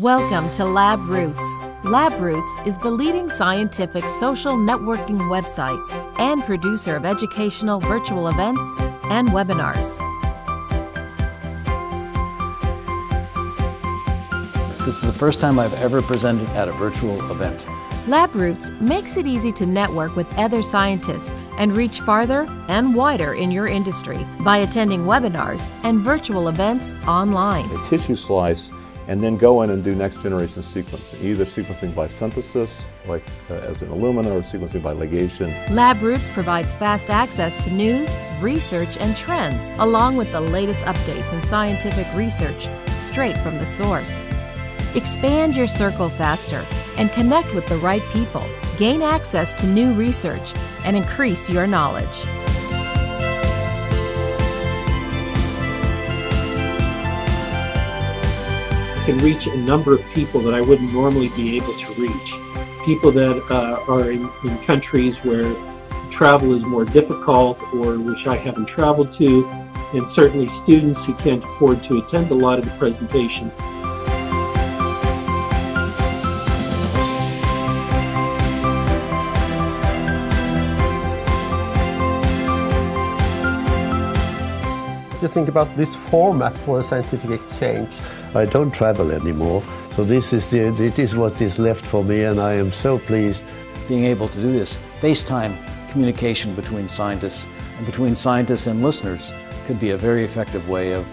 Welcome to Lab Roots. LabRoots is the leading scientific social networking website and producer of educational virtual events and webinars. This is the first time I've ever presented at a virtual event. LabRoots makes it easy to network with other scientists and reach farther and wider in your industry by attending webinars and virtual events online. A tissue slice and then go in and do next generation sequencing, either sequencing by synthesis, like uh, as in Illumina, or sequencing by ligation. LabRoots provides fast access to news, research, and trends, along with the latest updates in scientific research straight from the source. Expand your circle faster and connect with the right people. Gain access to new research and increase your knowledge. Can reach a number of people that I wouldn't normally be able to reach. People that uh, are in, in countries where travel is more difficult or which I haven't traveled to, and certainly students who can't afford to attend a lot of the presentations. you think about this format for a scientific exchange? I don't travel anymore, so this is the, it is what is left for me, and I am so pleased. Being able to do this FaceTime communication between scientists and between scientists and listeners could be a very effective way of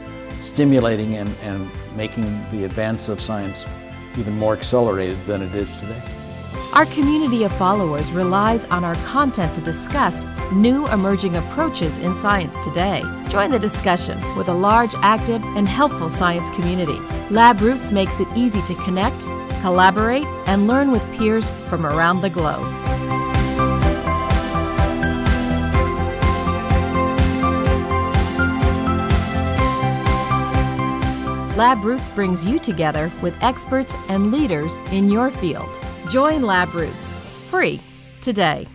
stimulating and, and making the advance of science even more accelerated than it is today. Our community of followers relies on our content to discuss new emerging approaches in science today. Join the discussion with a large, active, and helpful science community. LabRoots makes it easy to connect, collaborate, and learn with peers from around the globe. LabRoots brings you together with experts and leaders in your field. Join LabRoots free today.